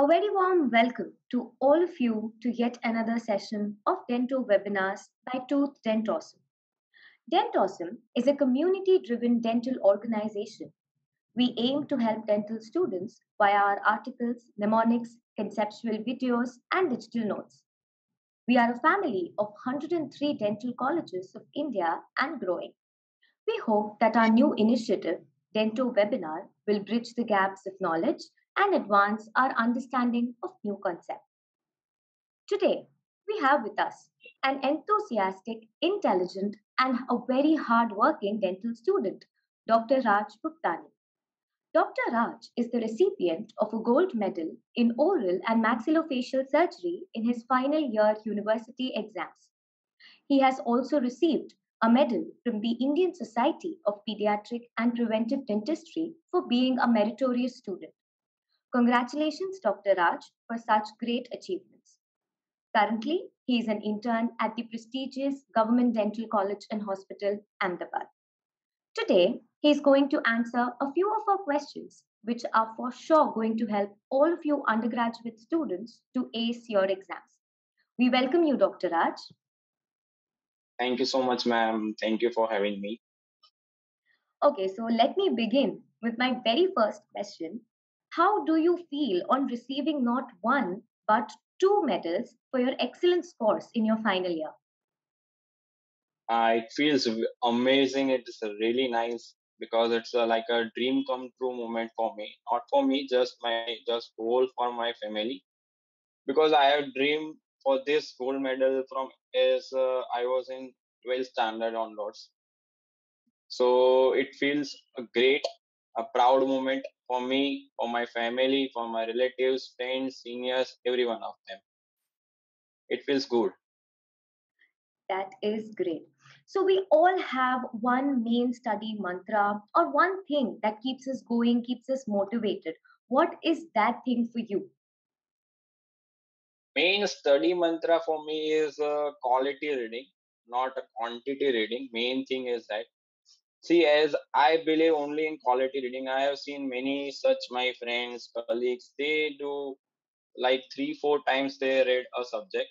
A very warm welcome to all of you to yet another session of Dento webinars by Tooth Dentowesome. Dentowesome is a community driven dental organization. We aim to help dental students via our articles, mnemonics, conceptual videos, and digital notes. We are a family of 103 dental colleges of India and growing. We hope that our new initiative, Dento Webinar, will bridge the gaps of knowledge and advance our understanding of new concepts. Today, we have with us an enthusiastic, intelligent, and a very hard-working dental student, Dr. Raj Bhuktani. Dr. Raj is the recipient of a gold medal in oral and maxillofacial surgery in his final year university exams. He has also received a medal from the Indian Society of Pediatric and Preventive Dentistry for being a meritorious student. Congratulations, Dr. Raj, for such great achievements. Currently, he is an intern at the prestigious Government Dental College and Hospital, Ahmedabad. Today, he is going to answer a few of our questions, which are for sure going to help all of you undergraduate students to ace your exams. We welcome you, Dr. Raj. Thank you so much, ma'am. Thank you for having me. Okay, so let me begin with my very first question how do you feel on receiving not one, but two medals for your excellent scores in your final year? Uh, it feels amazing. It's really nice because it's a, like a dream come true moment for me. Not for me, just my just goal for my family. Because I have dreamed for this gold medal from as uh, I was in 12th standard onwards. So it feels great, a proud moment for me, for my family, for my relatives, friends, seniors, every one of them. It feels good. That is great. So, we all have one main study mantra or one thing that keeps us going, keeps us motivated. What is that thing for you? Main study mantra for me is uh, quality reading, not a quantity reading. Main thing is that see as i believe only in quality reading i have seen many such my friends colleagues they do like three four times they read a subject.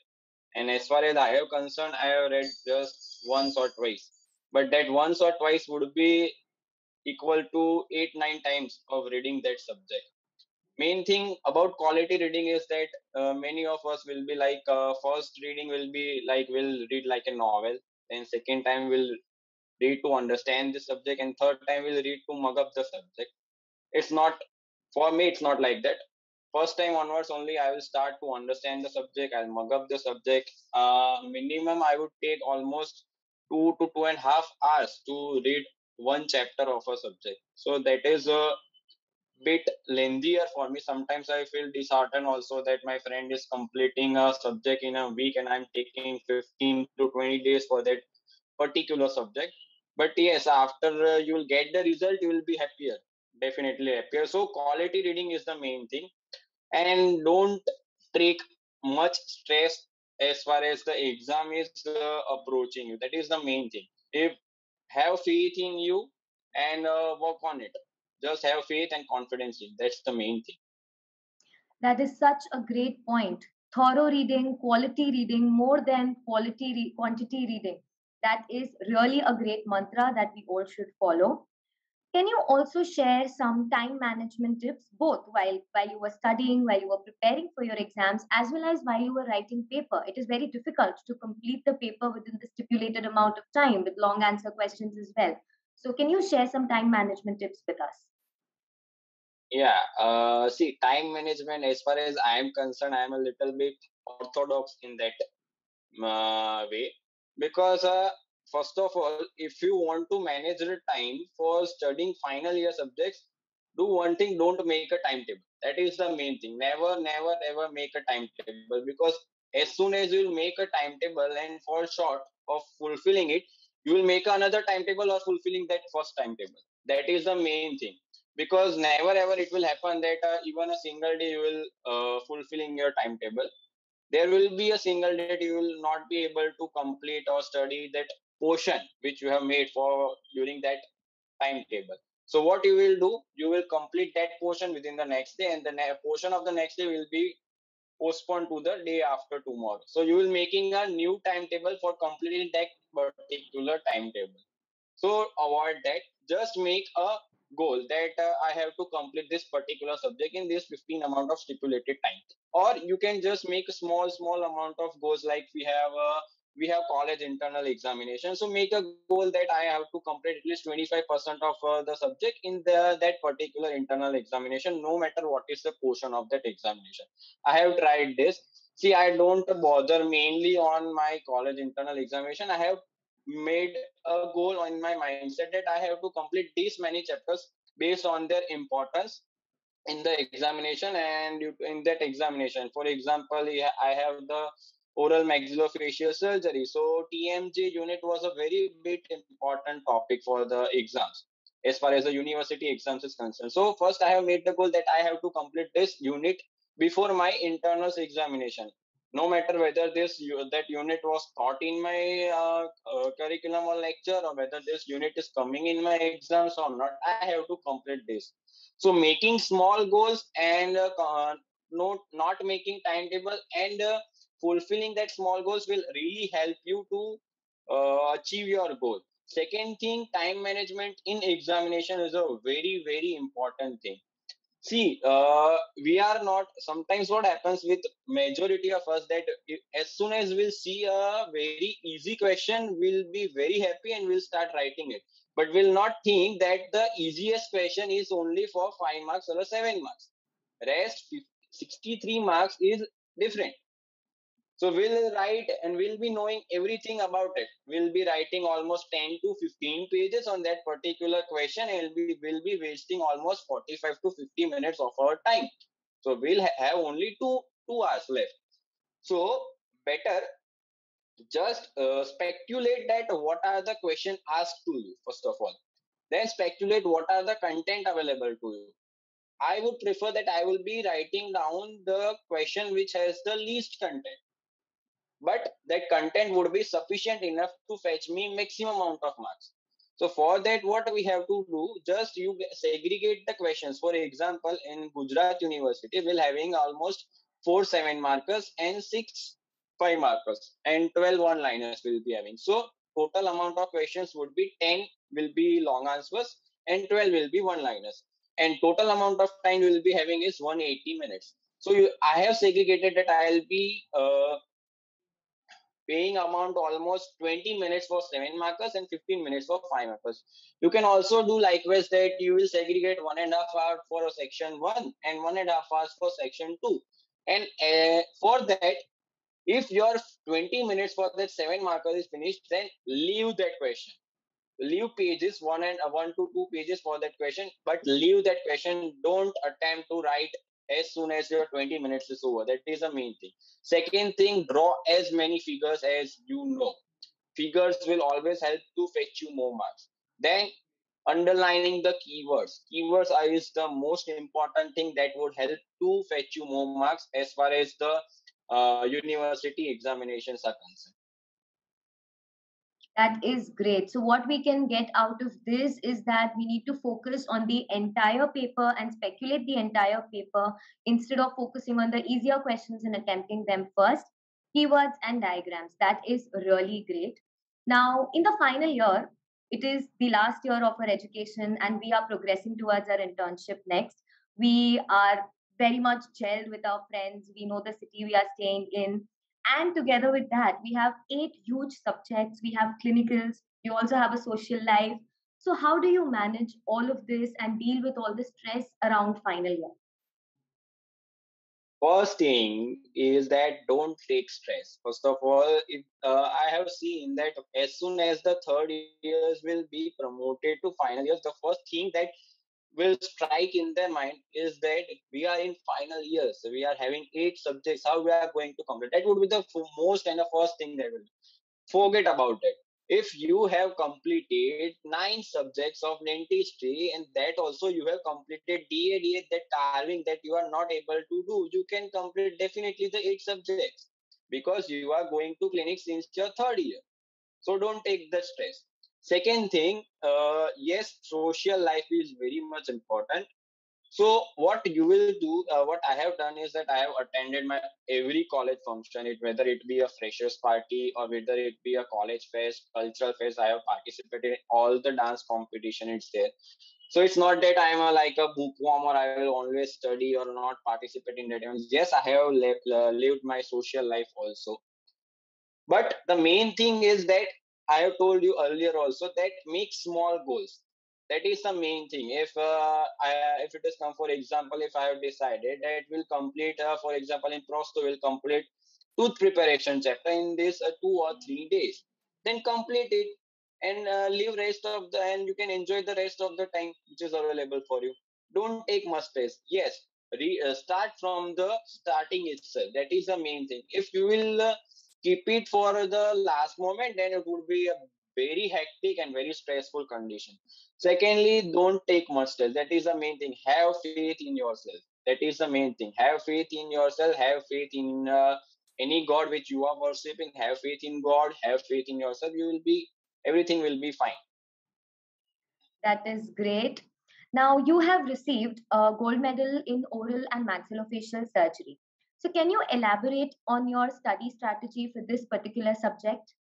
And as far as i have concerned i have read just once or twice. But that once or twice would be equal to eight nine times of reading that subject. Main thing about quality reading is that uh, many of us will be like uh, first reading will be like will read like a novel then second time will read to understand the subject and third time we'll read to mug up the subject. It's not for me it's not like that. First time onwards only i will start to understand the subject i'll mug up the subject. Uh, minimum i would take almost two to two and a half hours to read one chapter of a subject. So that is a bit lengthier for me. Sometimes i feel disheartened also that my friend is completing a subject in a week and i'm taking 15 to 20 days for that particular subject but yes after uh, you will get the result you will be happier. Definitely happier. So quality reading is the main thing. And don't take much stress as far as the exam is uh, approaching you. That is the main thing. If have faith in you and uh, work on it. Just have faith and confidence in. That's the main thing. That is such a great point. Thorough reading quality reading more than quality re- quantity reading that is really a great mantra that we all should follow. Can you also share some time management tips, both while, while you were studying, while you were preparing for your exams, as well as while you were writing paper? It is very difficult to complete the paper within the stipulated amount of time with long answer questions as well. So, can you share some time management tips with us? Yeah, uh, see, time management, as far as I am concerned, I am a little bit orthodox in that uh, way because uh, first of all if you want to manage the time for studying final year subjects do one thing don't make a timetable. That is the main thing. Never never ever make a timetable because as soon as you make a timetable and fall short of fulfilling it you will make another timetable or fulfilling that first timetable. That is the main thing. Because never ever it will happen that uh, even a single day you will uh, fulfilling your timetable there will be a single date you will not be able to complete or study that portion which you have made for during that timetable. So what you will do you will complete that portion within the next day and the ne- portion of the next day will be postponed to the day after tomorrow. So you will making a new timetable for completing that particular timetable. So avoid that. Just make a goal that uh, i have to complete this particular subject in this 15 amount of stipulated time. Or you can just make a small small amount of goals like we have a we have college internal examination. So make a goal that i have to complete at least 25% of uh, the subject in the that particular internal examination no matter what is the portion of that examination. I have tried this. See i don't bother mainly on my college internal examination. I have made a goal in my mindset that I have to complete these many chapters based on their importance in the examination and in that examination. For example, I have the oral maxillofacial surgery. So TMJ unit was a very bit important topic for the exams as far as the university exams is concerned. So first I have made the goal that I have to complete this unit before my internals examination no matter whether this that unit was taught in my uh, uh, curriculum or lecture or whether this unit is coming in my exams or not i have to complete this. So making small goals and uh, not not making timetable and uh, fulfilling that small goals will really help you to uh, achieve your goal. Second thing time management in examination is a very very important thing see uh, we are not sometimes what happens with majority of us that as soon as we'll see a very easy question we'll be very happy and we'll start writing it. But we'll not think that the easiest question is only for 5 marks or 7 marks. Rest 63 marks is different so we'll write and we'll be knowing everything about it. We'll be writing almost 10 to 15 pages on that particular question and we'll be, we'll be wasting almost 45 to 50 minutes of our time. So we'll ha- have only two, two hours left. So better just uh, speculate that what are the question asked to you, first of all. Then speculate what are the content available to you. I would prefer that I will be writing down the question which has the least content but that content would be sufficient enough to fetch me maximum amount of marks. So for that what we have to do just you segregate the questions. For example in gujarat university we'll having almost four seven markers and six five markers and 12 one liners will be having. So total amount of questions would be 10 will be long answers and 12 will be one liners and total amount of time we will be having is 180 minutes. So you, i have segregated that i'll be uh, paying amount almost 20 minutes for 7 markers and 15 minutes for 5 markers. You can also do likewise that you will segregate one and a half hour for section 1 and one and a half hours for section 2. And uh, for that, if your 20 minutes for that 7 markers is finished, then leave that question. Leave pages, one and uh, one to two pages for that question, but leave that question. Don't attempt to write as soon as your 20 minutes is over. That is the main thing. Second thing, draw as many figures as you know. Figures will always help to fetch you more marks. Then underlining the keywords. Keywords are is the most important thing that would help to fetch you more marks as far as the uh, university examinations are concerned. That is great. So, what we can get out of this is that we need to focus on the entire paper and speculate the entire paper instead of focusing on the easier questions and attempting them first. Keywords and diagrams. That is really great. Now, in the final year, it is the last year of our education and we are progressing towards our internship next. We are very much gelled with our friends. We know the city we are staying in and together with that, we have eight huge subjects. We have clinicals. You also have a social life. So, how do you manage all of this and deal with all the stress around final year? First thing is that don't take stress. First of all, uh, I have seen that as soon as the third years will be promoted to final years, the first thing that will strike in their mind is that we are in final years. So we are having eight subjects. How we are going to complete? That would be the most and the first thing they will forget about it. If you have completed nine subjects of dentistry and that also you have completed DADA, that carving that you are not able to do, you can complete definitely the eight subjects because you are going to clinic since your third year. So don't take the stress second thing uh, yes social life is very much important so what you will do, uh, what I have done is that I have attended my every college function, it whether it be a freshers party or whether it be a college fest, cultural fest. I have participated in all the dance competition. It's there. So it's not that I'm a, like a bookworm or I will always study or not participate in that. Yes, I have uh, lived my social life also. But the main thing is that I have told you earlier also that make small goals. That is the main thing. If uh, I, if it is come for example if i have decided that will complete uh, for example in prostho will complete tooth preparation chapter in this uh, two or three days then complete it and uh, leave rest of the and you can enjoy the rest of the time which is available for you. Don't take much stress. Yes re, uh, start from the starting itself. That is the main thing. If you will uh, keep it for the last moment then it would be a very hectic and very stressful condition. Secondly don't take much stress. That is the main thing. Have faith in yourself. That is the main thing. Have faith in yourself. Have faith in uh, any god which you are worshipping. Have faith in god. Have faith in yourself. You will be everything will be fine. That is great. Now you have received a gold medal in oral and maxillofacial surgery so can you elaborate on your study strategy for this particular subject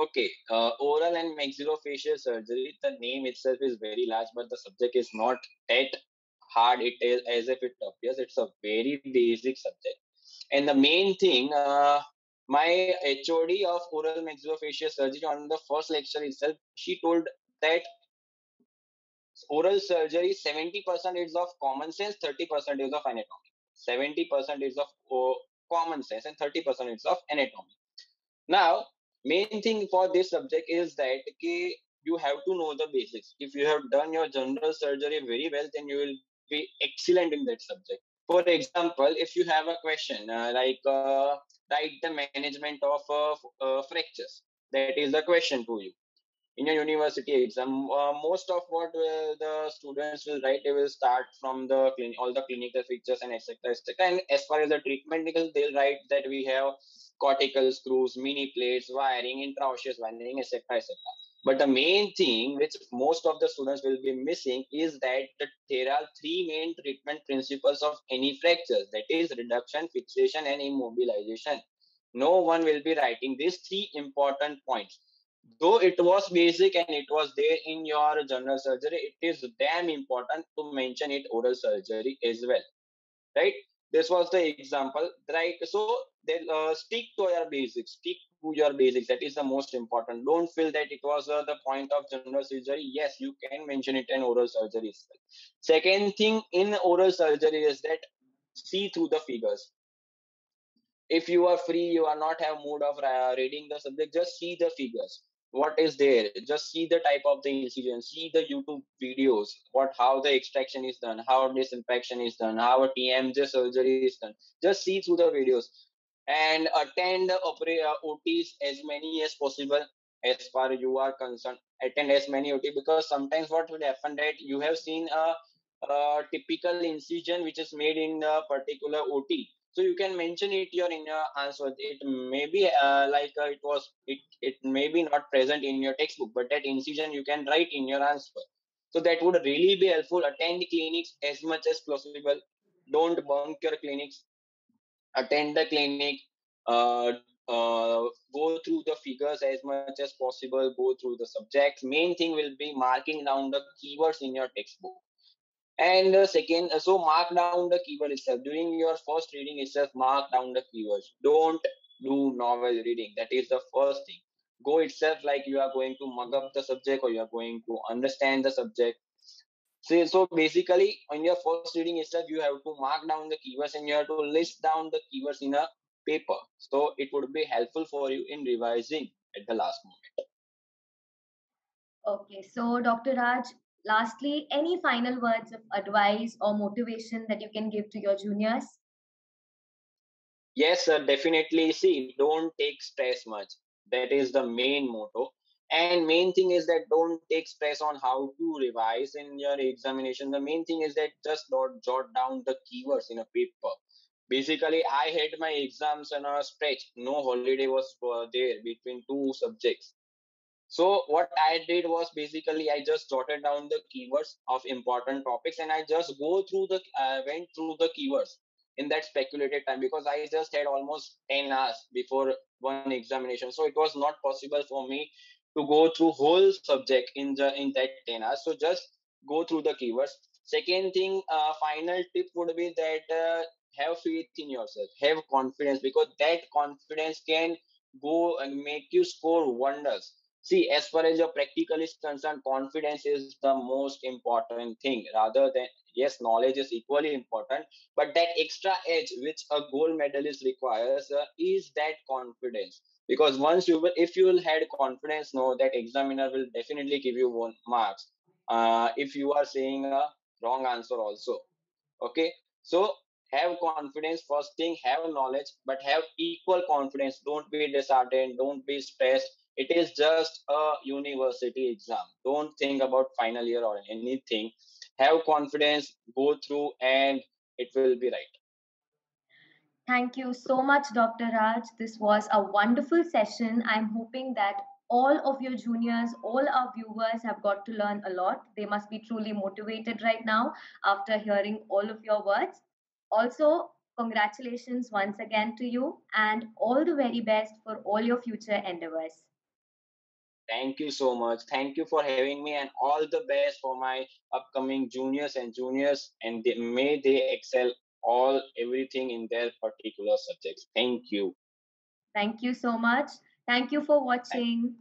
Okay, uh, oral and maxillofacial surgery. The name itself is very large, but the subject is not that hard. It is as if it appears. It's a very basic subject, and the main thing. Uh, my HOD of oral maxillofacial surgery on the first lecture itself, she told that oral surgery 70% is of common sense, 30% is of anatomy. 70% is of oh, common sense and 30% is of anatomy. Now, main thing for this subject is that okay, you have to know the basics. If you have done your general surgery very well, then you will be excellent in that subject. For example, if you have a question uh, like uh, write the management of uh, uh fractures, that is the question to you in your university exam. Uh, most of what uh, the students will write, they will start from the clin- all the clinical features and etc. etc. And as far as the treatment, they'll write that we have cortical screws, mini plates, wiring, intraosseous wiring, etc. etc. But the main thing which most of the students will be missing is that there are three main treatment principles of any fractures that is reduction, fixation, and immobilization. No one will be writing these three important points. Though it was basic and it was there in your general surgery, it is damn important to mention it oral surgery as well. Right? this was the example right? So they uh, stick to your basics stick to your basics. That is the most important. Don't feel that it was uh, the point of general surgery. Yes you can mention it in oral surgery second thing in oral surgery is that see through the figures. If you are free you are not have mood of uh, reading the subject just see the figures what is there? Just see the type of the incision see the youtube videos what how the extraction is done how disinfection is done how a tmj surgery is done. Just see through the videos and attend opera, uh, ots as many as possible as far you are concerned. Attend as many ot because sometimes what will happen that you have seen a, a typical incision which is made in a particular ot so you can mention it here in your answer. It may be uh, like uh, it was it it may be not present in your textbook but that incision you can write in your answer. So that would really be helpful. Attend clinics as much as possible. Don't bunk your clinics. Attend the clinic. Uh, uh, go through the figures as much as possible. Go through the subjects. Main thing will be marking down the keywords in your textbook and uh, second, uh, so mark down the keyword itself. During your first reading itself, mark down the keywords. Don't do novel reading. That is the first thing. Go itself like you are going to mug up the subject or you are going to understand the subject. So, so basically, on your first reading itself, you have to mark down the keywords and you have to list down the keywords in a paper. So it would be helpful for you in revising at the last moment. Okay, so Dr. Raj, lastly, any final words of advice or motivation that you can give to your juniors? Yes, sir, definitely. See, don't take stress much. That is the main motto. And main thing is that don't take stress on how to revise in your examination. The main thing is that just don't jot down the keywords in a paper. Basically, I had my exams on a stretch. No holiday was uh, there between two subjects so what I did was basically I just jotted down the keywords of important topics and I just go through the uh, went through the keywords in that speculated time because I just had almost 10 hours before one examination. So it was not possible for me to go through whole subject in the in that 10 hours. So just go through the keywords. Second thing, uh, final tip would be that uh, have faith in yourself, have confidence because that confidence can go and make you score wonders See, as far as your practical is concerned, confidence is the most important thing rather than, yes, knowledge is equally important, but that extra edge which a gold medalist requires uh, is that confidence. Because once you will, if you will had confidence, know that examiner will definitely give you one marks. Uh, if you are saying a wrong answer also. Okay. So have confidence first thing have knowledge but have equal confidence don't be disheartened don't be stressed it is just a university exam don't think about final year or anything have confidence go through and it will be right Thank you so much, Dr. Raj. This was a wonderful session. I'm hoping that all of your juniors, all our viewers have got to learn a lot. They must be truly motivated right now after hearing all of your words. Also, congratulations once again to you and all the very best for all your future endeavors. Thank you so much. Thank you for having me, and all the best for my upcoming juniors and juniors. And they, may they excel all everything in their particular subjects. Thank you. Thank you so much. Thank you for watching.